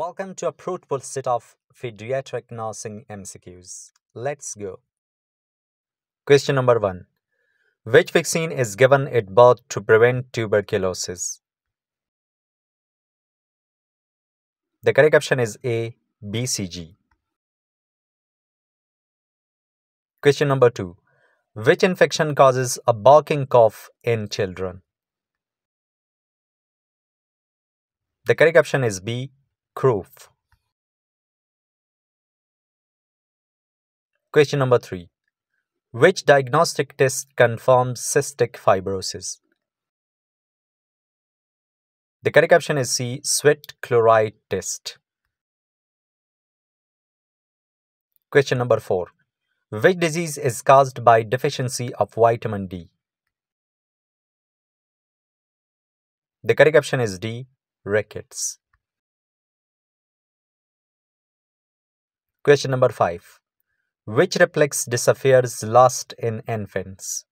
Welcome to a fruitful set of pediatric nursing MCQs. Let's go. Question number one Which vaccine is given at birth to prevent tuberculosis? The correct option is A. BCG. Question number two Which infection causes a barking cough in children? The correct option is B. Croup. Question number three Which diagnostic test confirms cystic fibrosis? The correct option is C. Sweat chloride test. Question number four Which disease is caused by deficiency of vitamin D? The correct option is D. Rickets. Question number 5. Which reflex disappears last in infants?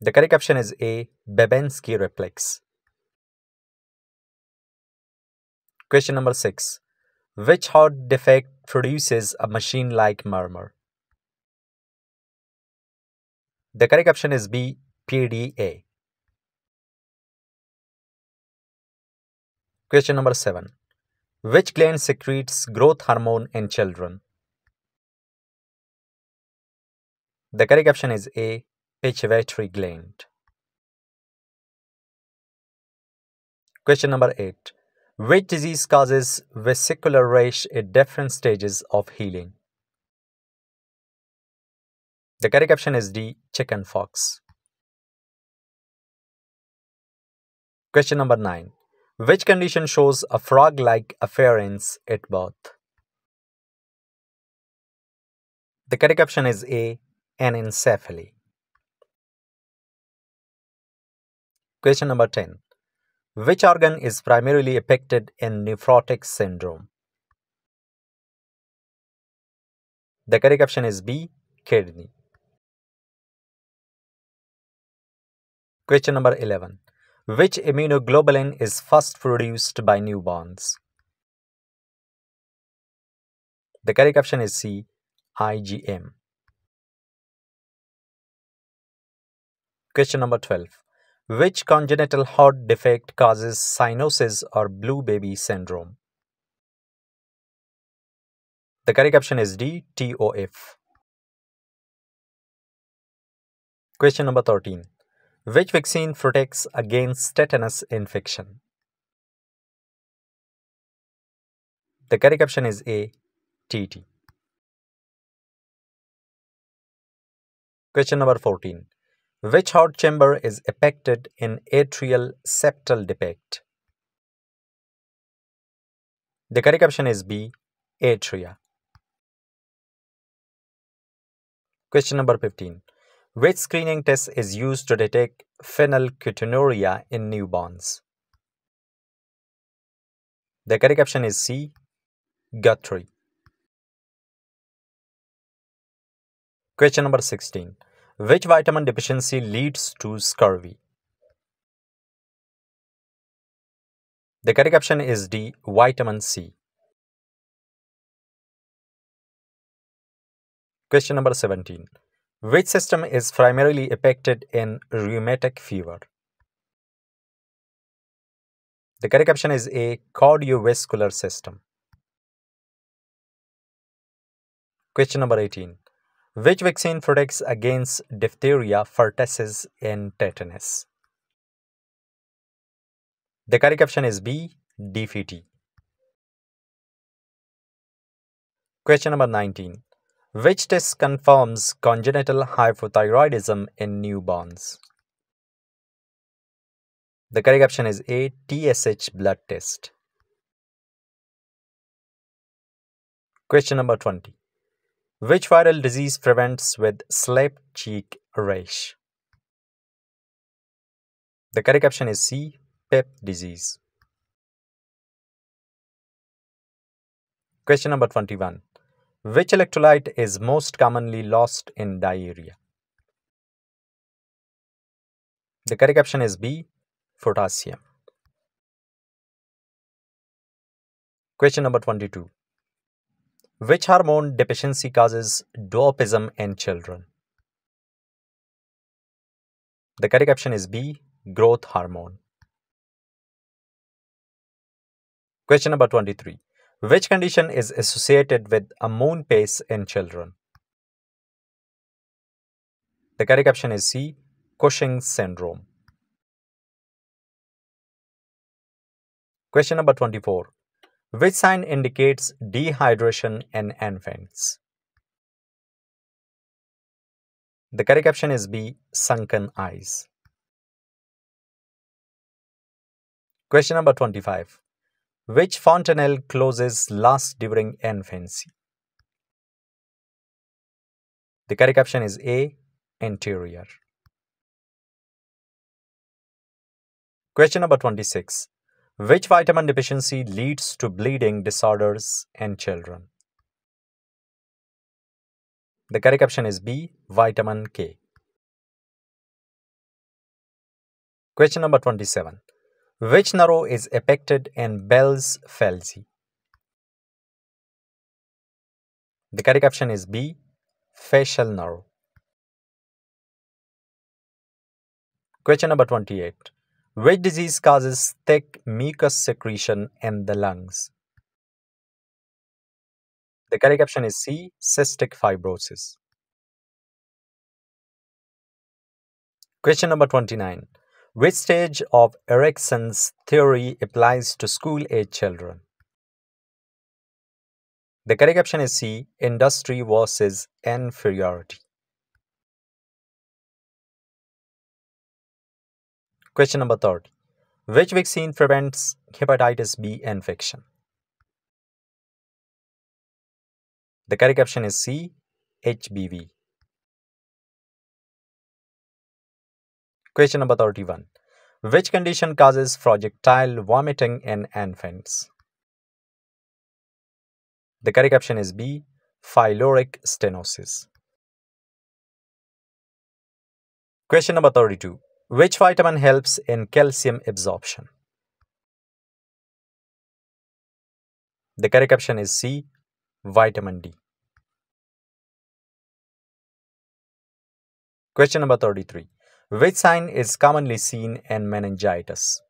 The correct option is A. Babinski reflex. Question number 6. Which heart defect produces a machine like murmur? The correct option is B. PDA. Question number 7. Which gland secretes growth hormone in children? The correct option is A. Pituitary gland. Question number 8. Which disease causes vesicular rash at different stages of healing? The correct option is D. Chickenpox. Question number 9. Which condition shows a frog like appearance at birth? The correct option is A. Anencephaly. Question number 10. Which organ is primarily affected in nephrotic syndrome? The correct option is B. Kidney. Question number 11. Which immunoglobulin is first produced by newborns? The correct option is C. IgM. Question number 12. Which congenital heart defect causes cyanosis or blue baby syndrome? The correct option is D. TOF. Question number 13. Which vaccine protects against tetanus infection? The correct option is A. TT. Question number 14. Which heart chamber is affected in atrial septal defect? The correct option is B. Atria. Question number 15. Which screening test is used to detect phenylketonuria in newborns? The correct option is C. Guthrie. Question number 16. Which vitamin deficiency leads to scurvy? The correct option is D. Vitamin C. Question number 17. Which system is primarily affected in rheumatic fever? The correct option is A. Cardiovascular system. Question number 18. Which vaccine protects against diphtheria, pertussis, and tetanus? The correct option is B. DPT. Question number 19. Which test confirms congenital hypothyroidism in newborns? The correct option is A. TSH blood test. Question number 20. Which viral disease prevents with slap cheek rash? The correct option is C. PEP disease. Question number 21. Which electrolyte is most commonly lost in diarrhea? The correct option is B. Potassium. Question number 22. Which hormone deficiency causes dwarfism in children? The correct option is B, growth hormone. Question number 23. Which condition is associated with a moon face in children? The correct option is C, Cushing syndrome. Question number 24. Which sign indicates dehydration in infants? The correct option is B, sunken eyes. Question number 25. Which fontanelle closes last during infancy? The correct option is A, anterior. Question number 26. Which vitamin deficiency leads to bleeding disorders in children? The correct option is B, vitamin K. Question number 27. Which nerve is affected in Bell's palsy? The correct option is B, facial nerve. Question number 28. Which disease causes thick mucus secretion in the lungs? The correct option is C, cystic fibrosis. Question number 29. Which stage of Erikson's theory applies to school-age children? The correct option is C, industry versus inferiority. Question number 30. Which vaccine prevents hepatitis B infection? The correct option is C, HBV. Question number 31. Which condition causes projectile vomiting in infants? The correct option is B, pyloric stenosis. Question number 32. Which vitamin helps in calcium absorption? The correct option is C, vitamin D. Question number 33. Which sign is commonly seen in meningitis?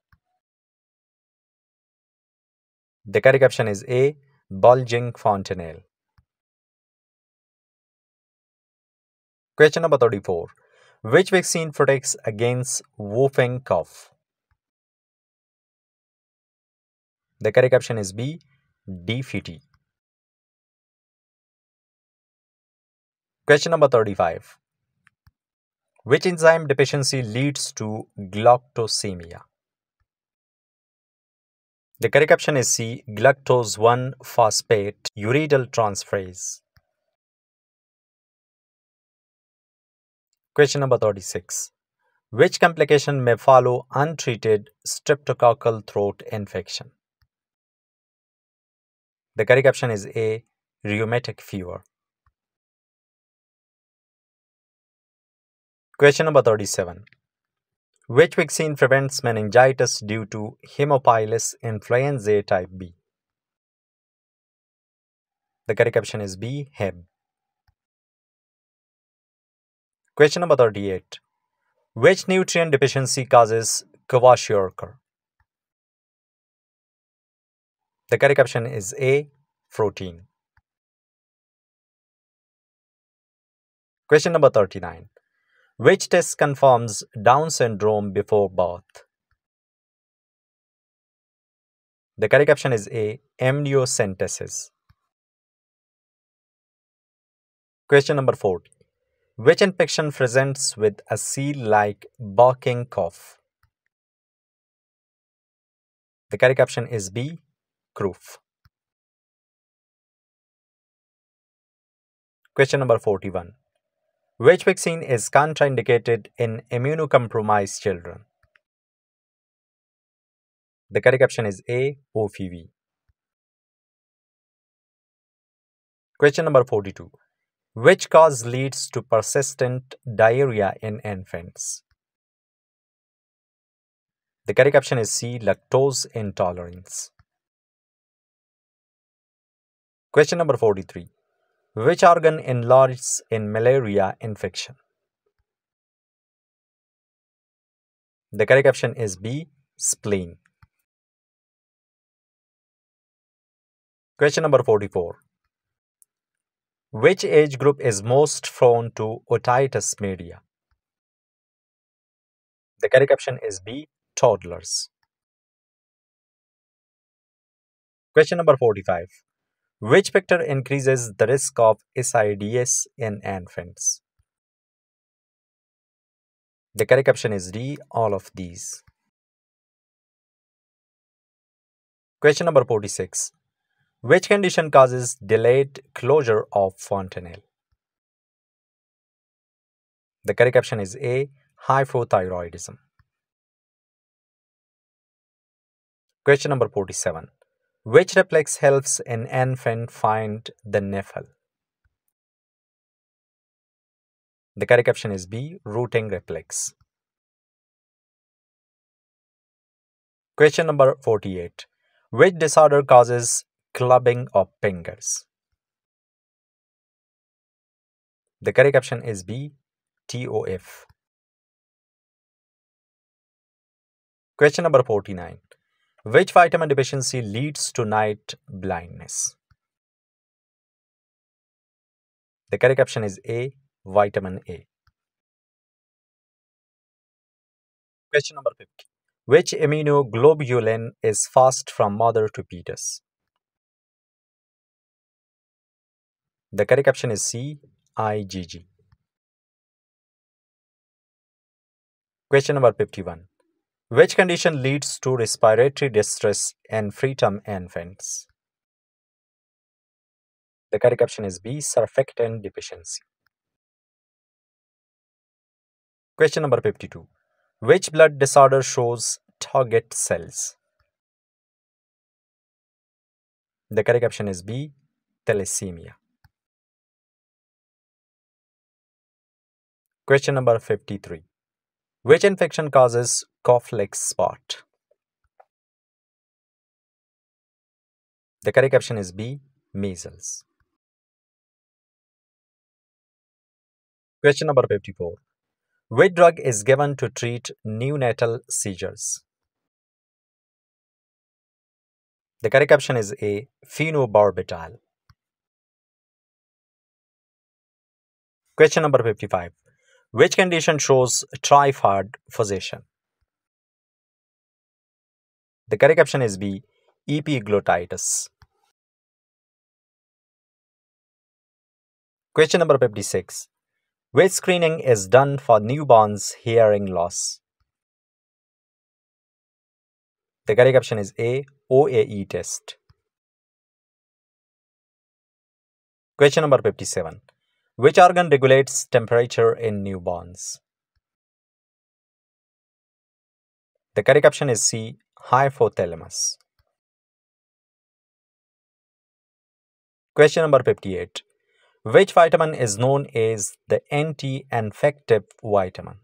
The correct option is A, bulging fontanelle. Question number 34. Which vaccine protects against whooping cough? The correct option is B, DPT. Question number 35. Which enzyme deficiency leads to galactosemia? The correct option is C, galactose 1 phosphate uridyl transferase. Question number 36. Which complication may follow untreated streptococcal throat infection? The correct option is A. Rheumatic fever. Question number 37. Which vaccine prevents meningitis due to Haemophilus influenzae type B? The correct option is B. Hib. Question number 38. Which nutrient deficiency causes kwashiorkor? The correct option is A. Protein. Question number 39. Which test confirms Down syndrome before birth? The correct option is A. Amniocentesis. Question number 4. Which infection presents with a seal-like barking cough? The correct option is B. Croup. Question number 41. Which vaccine is contraindicated in immunocompromised children? The correct option is A. OPV. Question number 42. Which cause leads to persistent diarrhea in infants? The correct option is C. Lactose intolerance. Question number 43. Which organ enlarges in malaria infection? The correct option is B. Spleen. Question number 44. Which age group is most prone to otitis media? The correct option is B. Toddlers. Question number 45. Which factor increases the risk of SIDS in infants? The correct option is D, all of these. Question number 46. Which condition causes delayed closure of fontanelle? The correct option is A, hypothyroidism. Question number 47. Which reflex helps an infant find the nipple? The correct option is B, rooting reflex. Question number 48. Which disorder causes clubbing of fingers? The correct option is B, TOF. Question number 49. Which vitamin deficiency leads to night blindness? The correct option is A, vitamin A. Question number 50. Which immunoglobulin is fast from mother to fetus? The correct option is C, IgG. Question number 51. Which condition leads to respiratory distress and freedom in preterm infants? The correct option is B, surfactant deficiency. Question number 52. Which blood disorder shows target cells? The correct option is B, thalassemia. Question number 53. Which infection causes Koplik spot? The correct option is B, measles. Question number 54. Which drug is given to treat neonatal seizures? The correct option is A. Phenobarbital. Question number 55. Which condition shows tripod position? The correct option is B. Epiglottitis. Question number 56. Which screening is done for newborns hearing loss? The correct option is A. OAE test. Question number 57. Which organ regulates temperature in newborns? The correct option is C. Hypothalamus. Question number 58. Which vitamin is known as the anti-infective vitamin?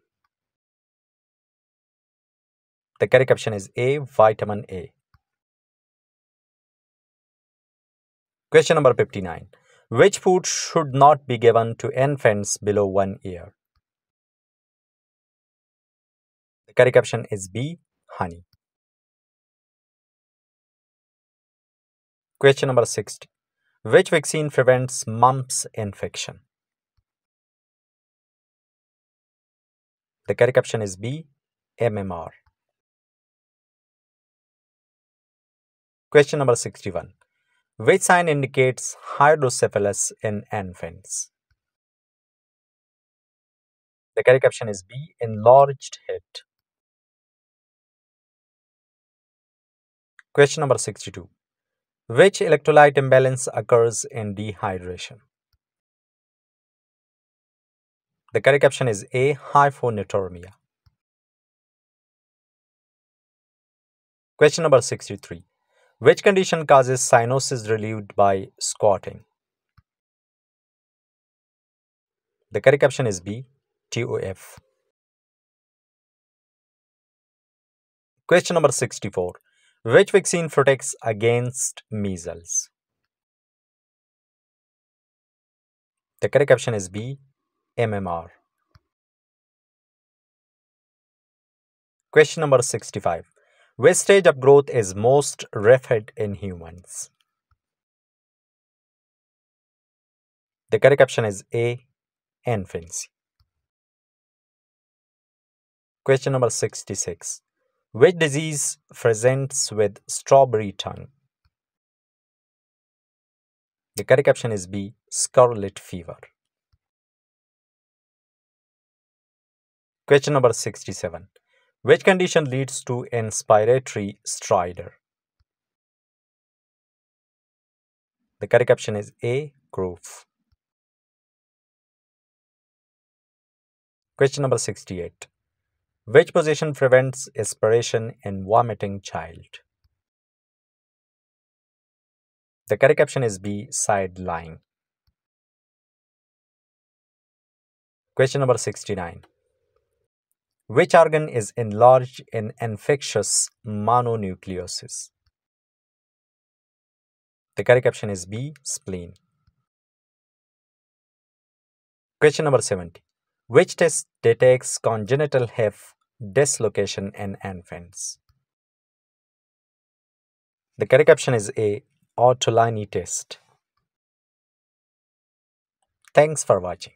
The correct option is A, vitamin A. Question number 59. Which food should not be given to infants below one year? The correct option is B, honey. Question number 60. Which vaccine prevents mumps infection? The correct option is B, MMR. Question number 61. Which sign indicates hydrocephalus in infants? The correct option is B, enlarged head. Question number 62. Which electrolyte imbalance occurs in dehydration? The correct option is A. Hyponatremia. Question number 63. Which condition causes cyanosis relieved by squatting? The correct option is B. TOF. Question number 64. Which vaccine protects against measles? The correct option is B. MMR. Question number 65. Which stage of growth is most rapid in humans? The correct option is A. Infancy. Question number 66. Which disease presents with strawberry tongue? The correct option is B. Scarlet fever. Question number 67. Which condition leads to inspiratory stridor? The correct option is A. Croup. Question number 68. Which position prevents aspiration in vomiting child? The correct option is B. Side lying. Question number 69. Which organ is enlarged in infectious mononucleosis? The correct option is B. Spleen. Question number 70. Which test detects congenital hip dislocation in infants? The correct option is A. Ortolani test. Thanks for watching.